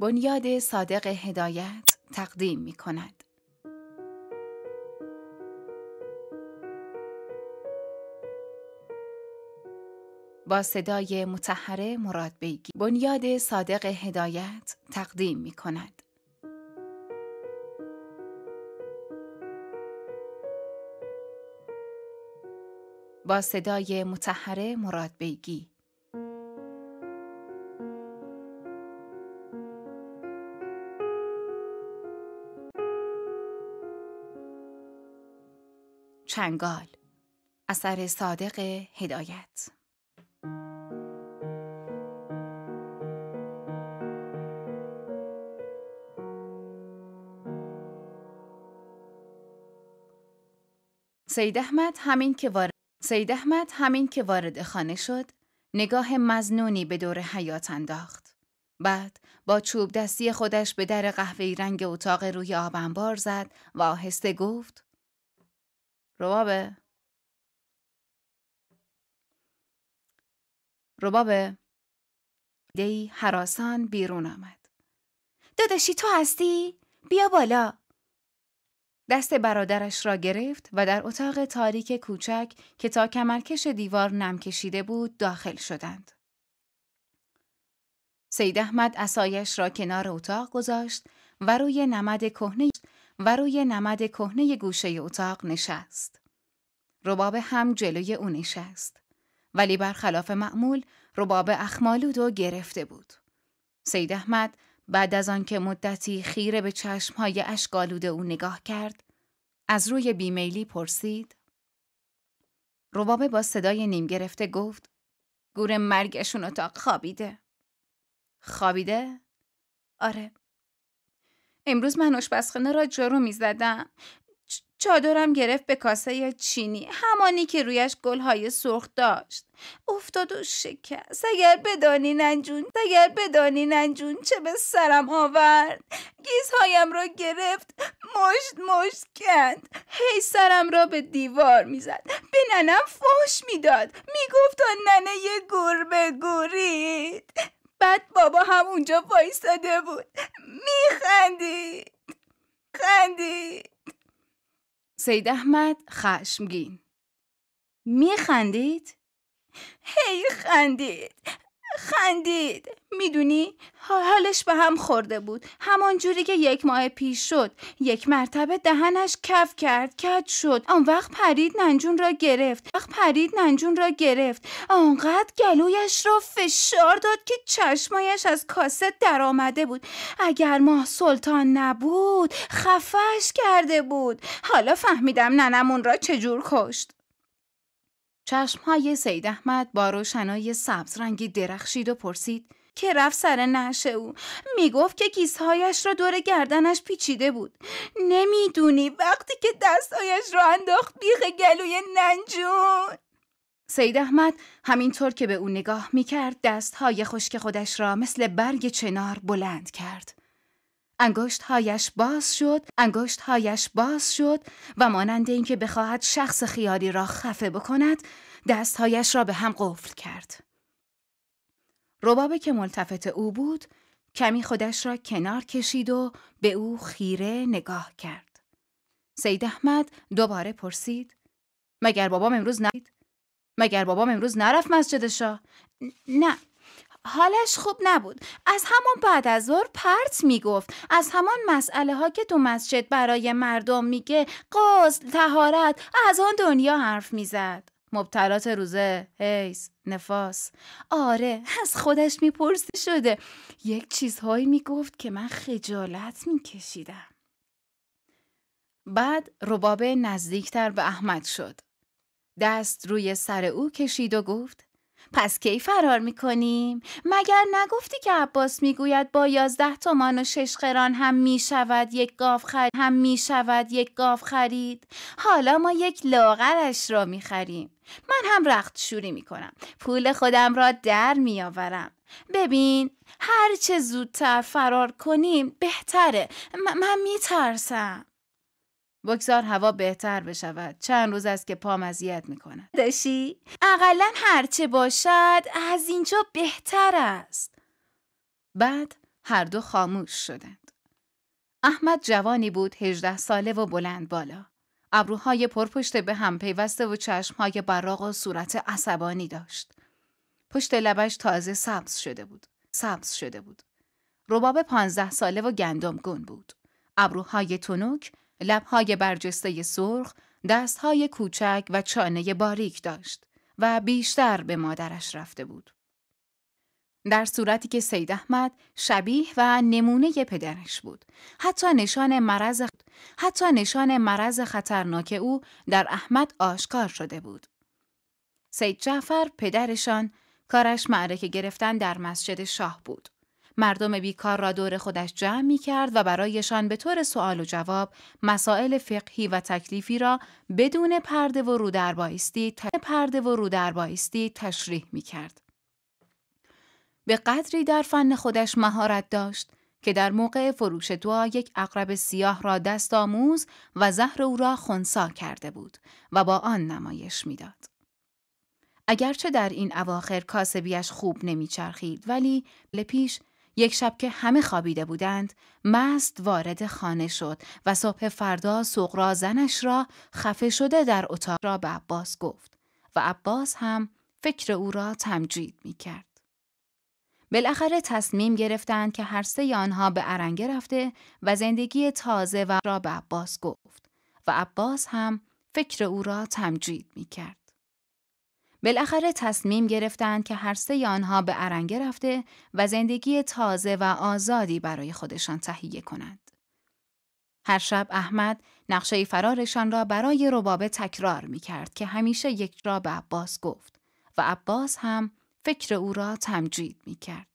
بنیاد صادق هدایت تقدیم می کند. با صدای متحره مراد بیگی بنیاد صادق هدایت تقدیم می کند. با صدای متحره مراد بیگی چنگال. اثر صادق هدایت. سید احمد همین که وارد سید احمد همین که وارد خانه شد نگاه مزنونی به دور حیات انداخت. بعد با چوب دستی خودش به در قهوه‌ای رنگ اتاق روی آب انبار زد و آهسته گفت ربابه ربابه دی حراسان بیرون آمد داداشی تو هستی؟ بیا بالا دست برادرش را گرفت و در اتاق تاریک کوچک که تا کمرکش دیوار نم کشیده بود داخل شدند. سید احمد اسایش را کنار اتاق گذاشت و روی نمد کهنه و روی نمد کهنه گوشه اتاق نشست. رباب هم جلوی او نشست. ولی برخلاف معمول رباب اخمالود و گرفته بود. سید احمد بعد از آنکه مدتی خیره به چشمهای اشکالود او نگاه کرد از روی بیمیلی پرسید ربابه با صدای نیم گرفته گفت گور مرگشون اتاق خوابیده خوابیده؟ آره امروز من آشپزخانه را جارو می‌زدم. چادرم گرفت به کاسه چینی همانی که رویش گلهای سرخ داشت. افتاد و شکست. اگر بدانی ننجون اگر بدانی ننجون چه به سرم آورد؟ گیزهایم را گرفت. مشت مشت کند. هی سرم را به دیوار می‌زد. به ننم فاش می‌داد. می‌گفت آن ننه یه گربه گورید. بعد بابا هم اونجا وایستاده بود. میخندید خندید سید احمد خشمگین. میخندید؟ هی خندید. خندید. می‌دونی حالش به هم خورده بود. همان جوری که یک ماه پیش شد. یک مرتبه دهنش کف کرد کج شد. آن وقت پرید ننجون را گرفت. وقت پرید ننجون را گرفت. آنقدر گلویش را فشار داد که چشمایش از کاسه درآمده بود. اگر ماه سلطان نبود خفش کرده بود. حالا فهمیدم ننمون را چجور کشت. چشمهای سید احمد با روشنای سبز رنگی درخشید و پرسید که رفت سر نشه او؟ می‌گفت که کیسهایش را دور گردنش پیچیده بود. نمی‌دونی وقتی که دستهایش را انداخت بیخ گلوی ننجون. سید احمد همینطور که به او نگاه می‌کرد دستهای خشک خودش را مثل برگ چنار بلند کرد. انگشتهایش باز شد انگشتهایش باز شد و مانند اینکه بخواهد شخص خیالی را خفه بکند دستهایش را به هم قفل کرد ربابه که ملتفت او بود کمی خودش را کنار کشید و به او خیره نگاه کرد سید احمد دوباره پرسید مگر بابام امروز نرید؟ مگر بابام امروز نرفت مسجد شاه؟ نه حالش خوب نبود. از همان بعد از ظهر پرت می‌گفت. از همان مسئله ها که تو مسجد برای مردم میگه قصد تهارت از آن دنیا حرف می‌زد. مبتلات روزه حیث نفاس. آره از خودش می‌پرسه شده. یک چیزهایی می‌گفت که من خجالت میکشیدم. بعد ربابه نزدیکتر به احمد شد. دست روی سر او کشید و گفت پس کی فرار می‌کنیم؟ مگر نگفتی که عباس می‌گوید با یازده تومان و شش قران هم می‌شود یک گاف خرید هم می‌شود یک گاف خرید؟ حالا ما یک لاغرش را می‌خریم. من هم رخت شوری می‌کنم. پول خودم را در میآورم. ببین هر چه زودتر فرار کنیم بهتره. من میترسم. بگذار هوا بهتر بشود چند روز است که پام اذیت می‌کند داشی اقلا هرچه باشد از اینجا بهتر است بعد هر دو خاموش شدند. احمد جوانی بود هجده ساله و بلند بالا. ابروهای پرپشت به هم پیوسته و چشمهای براق و صورت عصبانی داشت. پشت لبش تازه سبز شده بود. سبز شده بود. رباب پانزده ساله و گندم گون بود. ابروهای تنوک، لبهای برجسته سرخ، دستهای کوچک و چانه باریک داشت و بیشتر به مادرش رفته بود. در صورتی که سید احمد شبیه و نمونه پدرش بود. حتی نشان مرض حتی نشان مرض خطرناک او در احمد آشکار شده بود. سید جعفر پدرشان کارش معرکه گرفتن در مسجد شاه بود. مردم بیکار را دور خودش جمع می کرد و برایشان به طور سوال و جواب مسائل فقهی و تکلیفی را بدون پرده و رو در بایستی پرده و رو در بایستی تشریح می کرد. به قدری در فن خودش مهارت داشت که در موقع فروش دعا یک اقرب سیاه را دست آموز و زهر او را خونسا کرده بود و با آن نمایش می‌داد. اگرچه در این اواخر کاسبیش خوب نمیچرخید ولی لپیش یک شب که همه خوابیده بودند مست وارد خانه شد و صبح فردا سقرا زنش را خفه شده در اتاق را به عباس گفت و عباس هم فکر او را تمجید می کرد. بالاخره تصمیم گرفتند که هر سه آنها به ارنگه رفته و زندگی تازه و را به عباس گفت و عباس هم فکر او را تمجید می کرد. بالاخره تصمیم گرفتند که هر سه آنها به ارنگه رفته و زندگی تازه و آزادی برای خودشان تهیه کنند. هر شب احمد نقشه فرارشان را برای ربابه تکرار می کرد که همیشه یک را به عباس گفت و عباس هم فکر او را تمجید می کرد.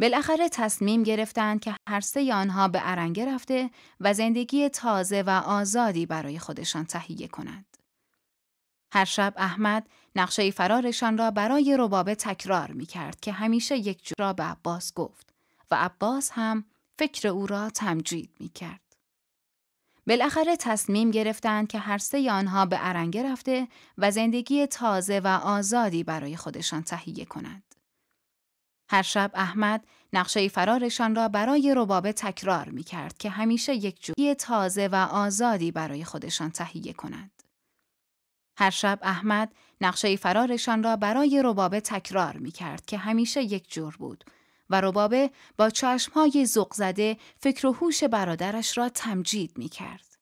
بالاخره تصمیم گرفتند که هر سه آنها به ارنگه رفته و زندگی تازه و آزادی برای خودشان تهیه کنند. هر شب احمد نقشه فرارشان را برای ربابه تکرار می کرد که همیشه یک را به عباس گفت و عباس هم فکر او را تمجید می کرد. بالاخره تصمیم گرفتند که هر سه آنها به ارنگه رفته و زندگی تازه و آزادی برای خودشان تهیه کنند. هر شب احمد نقشه فرارشان را برای ربابه تکرار می کرد که همیشه یک جوی تازه و آزادی برای خودشان تهیه کنند. هر شب احمد نقشه فرارشان را برای ربابه تکرار می کرد که همیشه یک جور بود و ربابه با چشمهای زق زده فکر و هوش برادرش را تمجید می کرد.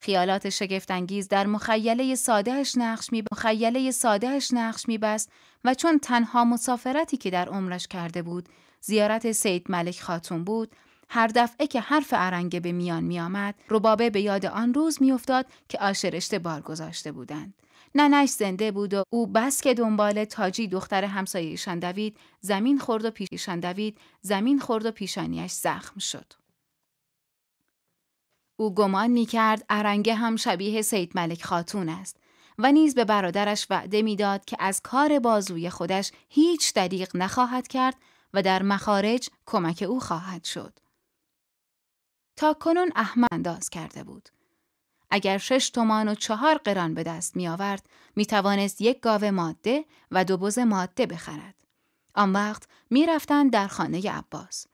خیالات شگفتانگیز در مخیله سادهش نقش می مخیله سادهش نقش می بست و چون تنها مسافرتی که در عمرش کرده بود زیارت سید ملک خاتون بود هر دفعه که حرف ارنگه به میان می آمد ربابه به یاد آن روز می افتاد که آشرشته بار گذاشته بودند ننش زنده بود و او بس که دنبال تاجی دختر همسایهشان دوید زمین خورد و پیششان دوید زمین خورد و پیشانیش زخم شد. او گمان می کرد ارنگه هم شبیه سید ملک خاتون است و نیز به برادرش وعده می‌داد که از کار بازوی خودش هیچ دریغ نخواهد کرد و در مخارج کمک او خواهد شد. تا کنون احمد انداز کرده بود. اگر شش تومان و چهار قران به دست می آورد می توانست یک گاوه ماده و دو بز ماده بخرد. آن وقت می رفتند در خانه عباس.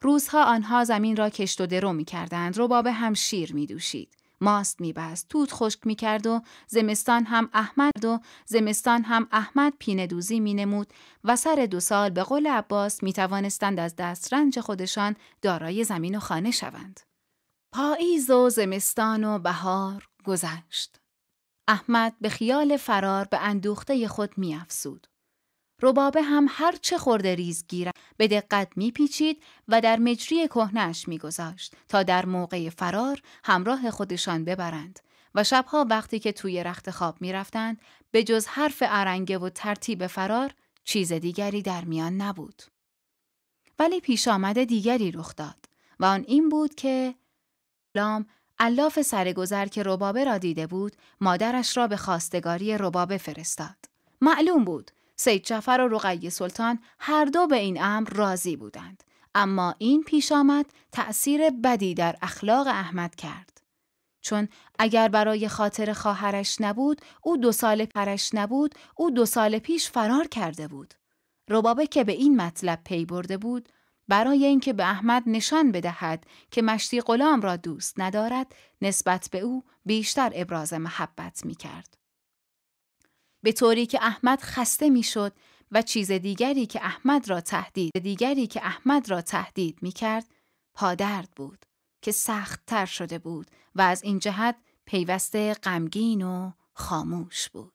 روزها آنها زمین را کشت و درو می کردند رباب هم شیر می دوشید. ماست می بست، توت خشک می کرد و زمستان هم احمد و زمستان هم احمد پینه دوزی می نمود و سر دو سال به قول عباس می توانستند از دسترنج خودشان دارای زمین و خانه شوند. پاییز و زمستان و بهار گذشت. احمد به خیال فرار به اندوخته خود می افسود. ربابه هم هر چه خورده ریز گیرد به دقت میپیچید و در مجری کهنش میگذاشت تا در موقع فرار همراه خودشان ببرند و شبها وقتی که توی رخت خواب می‌رفتند به جز حرف ارنگه و ترتیب فرار چیز دیگری در میان نبود. ولی پیش آمده دیگری رخ داد و آن این بود که لام الاف سرگذر که ربابه را دیده بود مادرش را به خواستگاری ربابه فرستاد. معلوم بود سید جعفر و رقیه سلطان هر دو به این امر راضی بودند. اما این پیش آمد تأثیر بدی در اخلاق احمد کرد. چون اگر برای خاطر خواهرش نبود او دو سال پرش نبود او دو سال پیش فرار کرده بود. ربابه که به این مطلب پی برده بود برای اینکه به احمد نشان بدهد که مشتی غلام را دوست ندارد نسبت به او بیشتر ابراز محبت می کرد. به طوری که احمد خسته می شد و چیز دیگری که احمد را تهدید دیگری که احمد را تهدید می کرد پادرد بود که سخت تر شده بود و از این جهت پیوسته غمگین و خاموش بود.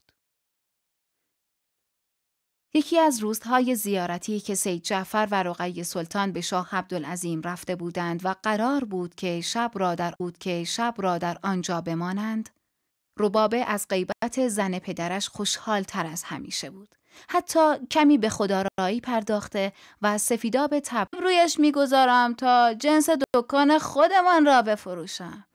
یکی از روزهای زیارتی که سید جعفر و رقی سلطان به شاه عبدالعظیم رفته بودند و قرار بود که شب را در بود که شب را در آنجا بمانند ربابه از غیبت زن پدرش خوشحال تر از همیشه بود. حتی کمی به خدا رایی پرداخته و سفیداب تب رویش می‌گذارم تا جنس دکان خودمان را بفروشم.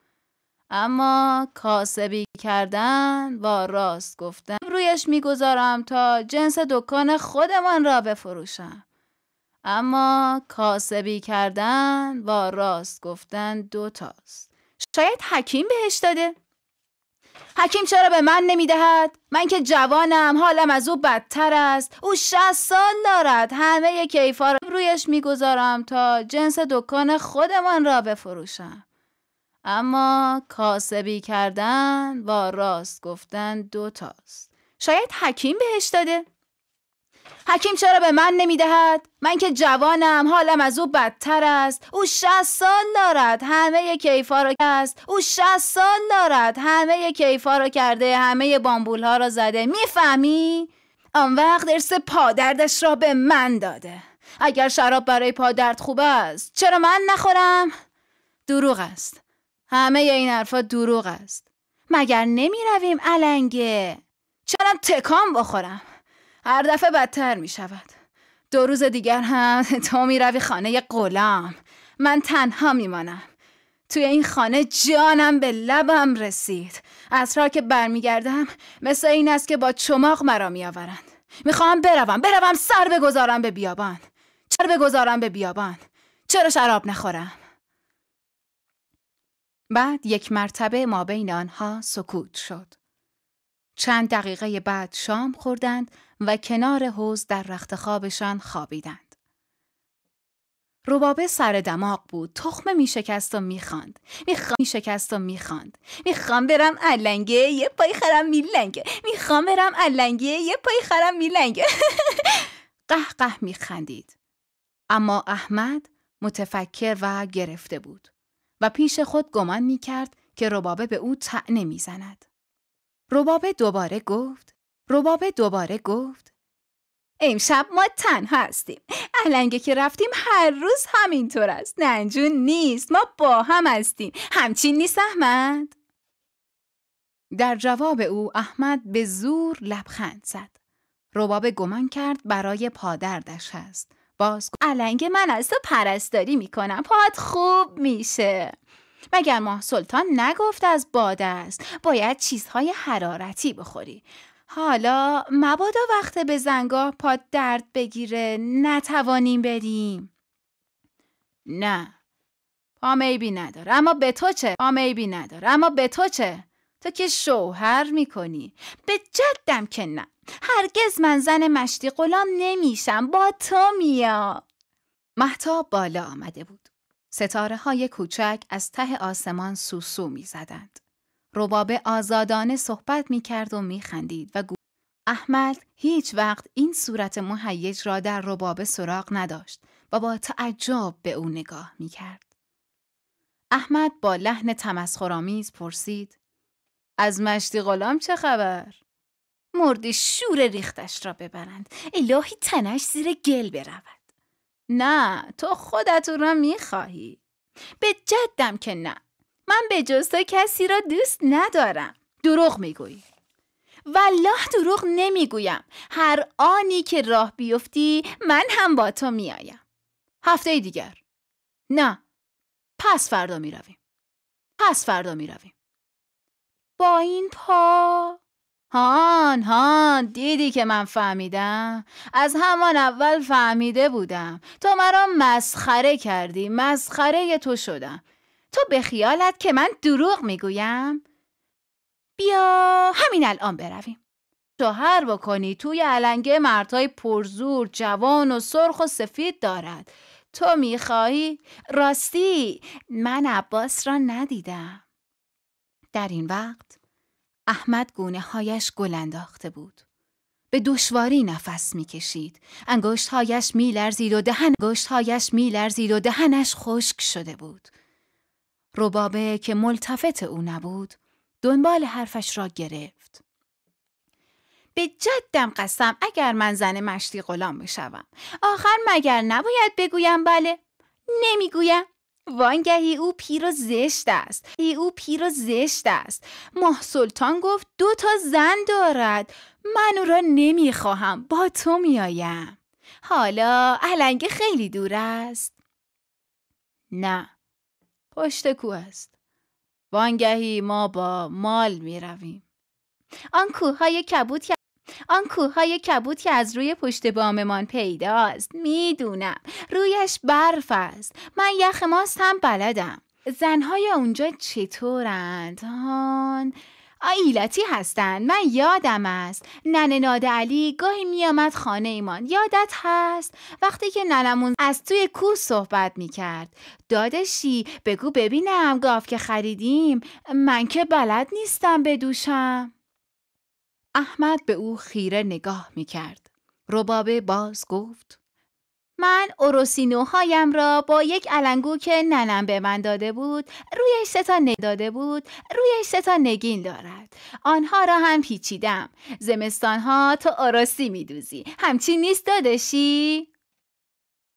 اما کاسبی کردن و راست گفتن رویش می‌گذارم تا جنس دکان خودمان را بفروشم. اما کاسبی کردن و راست گفتن دوتاست. شاید حکیم بهش داده. حکیم چرا به من نمی‌دهد؟ من که جوانم حالم از او بدتر است او شست سال دارد همه کیفا را رویش می‌گذارم تا جنس دکان خودمان را بفروشم اما کاسبی کردن و راست گفتن دوتاست شاید حکیم بهش داده؟ حکیم چرا به من نمی‌دهد؟ من که جوانم حالم از او بدتر است. او شست سال دارد. همه کیفا را است. او شست سال دارد. همه کیفا را کرده همه بامبول ها را زده. می‌فهمی؟ آن وقت ارث پادردش را به من داده. اگر شراب برای پادرد خوب است چرا من نخورم؟ دروغ است. همه این حرفا دروغ است. مگر نمی رویم علنگه؟ چرا تکان بخورم؟ هر دفعه بدتر می شود دو روز دیگر هم تو می روی خانه غلام. من تنها می مانم توی این خانه جانم به لبم رسید. را که برمیگردم مثل این است که با چماق مرا میآورند. می‌خواهم بروم بروم سر بگذارم به بیابان. چرا بگذارم به بیابان. چرا شراب نخورم؟ بعد یک مرتبه ما بین آنها سکوت شد. چند دقیقه بعد شام خوردند و کنار حوز در رخت خوابشان خوابیدند. ربابه سر دماغ بود تخمه می شکست و می خاند. می شکست و می خاند. می برم علنگه یه پای خرم می لنگه. می برم علنگه یه پای خرم می لنگه. قه می خندید. اما احمد متفکر و گرفته بود. و پیش خود گمان می کرد که ربابه به او تعنه می زند. ربابه دوباره گفت ربابه دوباره گفت امشب ما تنها هستیم. علنگه که رفتیم هر روز همینطور است. ننجون نیست. ما با هم هستیم. همچین نیست احمد. در جواب او احمد به زور لبخند زد. ربابه گمان کرد برای پادردش هست. باز علنگ من از تو پرستاری می‌کنم. پاد خوب میشه. مگر ماه سلطان نگفت از باد است؟ باید چیزهای حرارتی بخوری. حالا مبادا وقت به زنگاه پاد درد بگیره نتوانیم بریم. نه. پا میبی نداره. اما به تو چه؟ پا میبی نداره. اما به تو چه؟ تو که شوهر می‌کنی. به جدم که نه. هرگز من زن مشتی غلام نمیشم. با تو میا محتاب بالا آمده بود. ستاره های کوچک از ته آسمان سوسو می زدند. ربابه آزادانه صحبت می کرد و می خندید و گو احمد هیچ وقت این صورت مهیج را در ربابه سراغ نداشت و با تعجب به او نگاه می کرد. احمد با لحن تمسخرآمیز پرسید از مشتی غلام چه خبر؟ مرد شور ریختش را ببرند الهی تنش زیر گل برود نه تو خودت را می‌خواهی به جدم که نه من به جز تو کسی را دوست ندارم. دروغ می‌گویی. والله دروغ نمی‌گویم. هر آنی که راه بیفتی من هم با تو میآیم. هفته دیگر. نه. پس فردا می‌رویم. پس فردا می‌رویم. با این پا. هان هان. دیدی که من فهمیدم؟ از همان اول فهمیده بودم. تو مرا مسخره کردی. مسخره تو شدم. تو به خیالت که من دروغ می‌گویم؟ بیا همین الان برویم. شوهر بکنی توی علنگه مردهای پرزور جوان و سرخ و سفید دارد. تو می‌خواهی؟ راستی من عباس را ندیدم. در این وقت احمد گونه هایش گل انداخته بود. به دشواری نفس می‌کشید. انگشت هایش میلرزید و دهن انگشت هایش میلرزید و دهنش خشک شده بود. ربابه که ملتفت او نبود دنبال حرفش را گرفت. به جدم قسم اگر من زن مشتی غلام بشوم. آخر مگر نباید بگویم؟ بله. نمی‌گویم. وانگهی او پیر و زشت است. ای او پیر و زشت است. ماه سلطان گفت دو تا زن دارد. من او را نمی‌خواهم. با تو میآیم. حالا علنگه خیلی دور است. نه. پشت کو است. وانگهی ما با مال می رویم. آن کوههای کبود که آن کوههای کبود که از روی پشت باممان پیداست. می‌دونم. رویش برف است. من یخ ماست هم بلدم. زنهای اونجا چطورند؟ هان. ایلتی هستند من یادم است. ننه ناده علی گاهی میآمد خانه ایمان. یادت هست؟ وقتی که ننمون از توی کوه صحبت می‌کرد. دادشی بگو ببینم. گاف که خریدیم. من که بلد نیستم بدوشم. احمد به او خیره نگاه می کرد. ربابه باز گفت من اوروسینوهایم را با یک علنگو که ننم به من داده بود رویش سه تا داده بود رویش سه تا نگین دارد آنها را هم پیچیدم زمستانها تو اوروسی میدوزی همچین نیست دادشی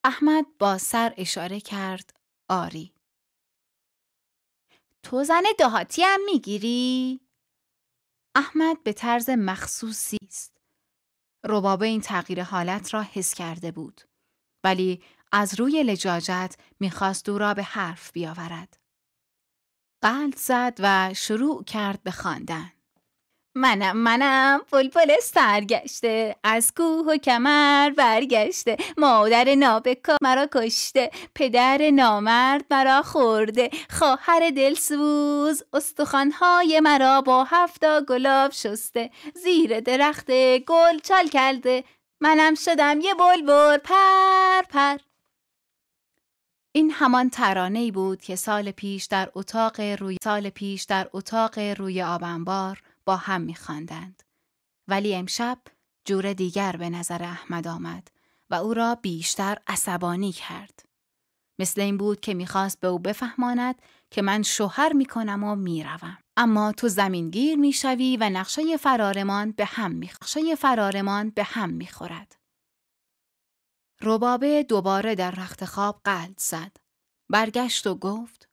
احمد با سر اشاره کرد آری تو زن دهاتی هم می‌گیری؟ احمد به طرز مخصوصی است. ربابه این تغییر حالت را حس کرده بود. ولی از روی لجاجت می‌خواست او را به حرف بیاورد. قلب زد و شروع کرد به خواندن. منم منم پل سرگشته از کوه و کمر برگشته مادر نابکا مرا کشته پدر نامرد مرا خورده خواهر دلسوز استخوانهای مرا با هفتا گلاب شسته زیر درخت گل چال کرده منم شدم یه بلبل پر پر این همان ترانه بود که سال پیش در اتاق روی سال پیش در اتاق روی آبنبار با هم میخواندند. ولی امشب جور دیگر به نظر احمد آمد و او را بیشتر عصبانی کرد. مثل این بود که می‌خواست به او بفهماند که من شوهر می‌کنم و می‌روم. اما تو زمینگیر می‌شوی و نقشه فرارمان به هم میخشه فرارمان به هم می‌خورد. ربابه دوباره در رخت خواب قلد زد. برگشت و گفت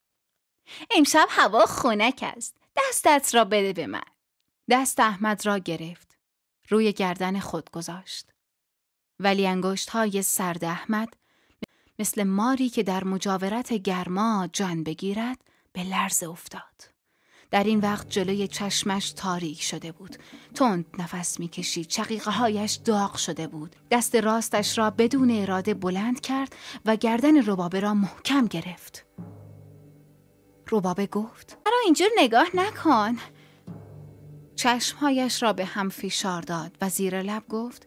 امشب هوا خنک است. دستت را بده به من. دست احمد را گرفت. روی گردن خود گذاشت. ولی انگشت های سرد احمد مثل ماری که در مجاورت گرما جان بگیرد به لرز افتاد. در این وقت جلوی چشمش تاریک شده بود. تند نفس می‌کشید. شقیقه هایش داغ شده بود. دست راستش را بدون اراده بلند کرد و گردن ربابه را محکم گرفت. ربابه گفت: مرا اینجور نگاه نکن. چشمهایش را به هم فشار داد و زیر لب گفت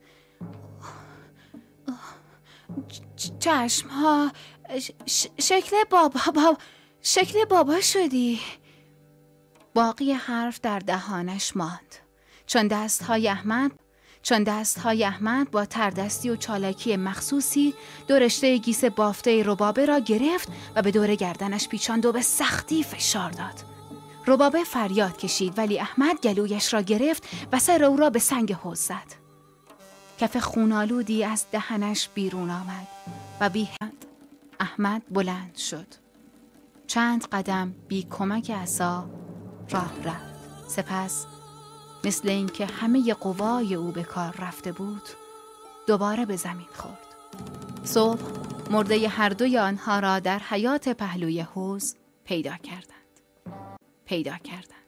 چشمها شکل بابا بابا شکل بابا شدی باقی حرف در دهانش ماند چون دستهای احمد چون دستهای احمد با تردستی و چالاکی مخصوصی دو رشته گیس بافته ربابه را گرفت و به دور گردنش پیچاند و به سختی فشار داد ربابه فریاد کشید ولی احمد گلویش را گرفت و سر او را به سنگ حوز زد. کف خونالودی از دهنش بیرون آمد و بی احمد بلند شد. چند قدم بی کمک عصا راه رفت. سپس مثل اینکه همه قوای او به کار رفته بود دوباره به زمین خورد. صبح مرده هر دوی آنها را در حیات پهلوی حوز پیدا کردند. پیدا کردن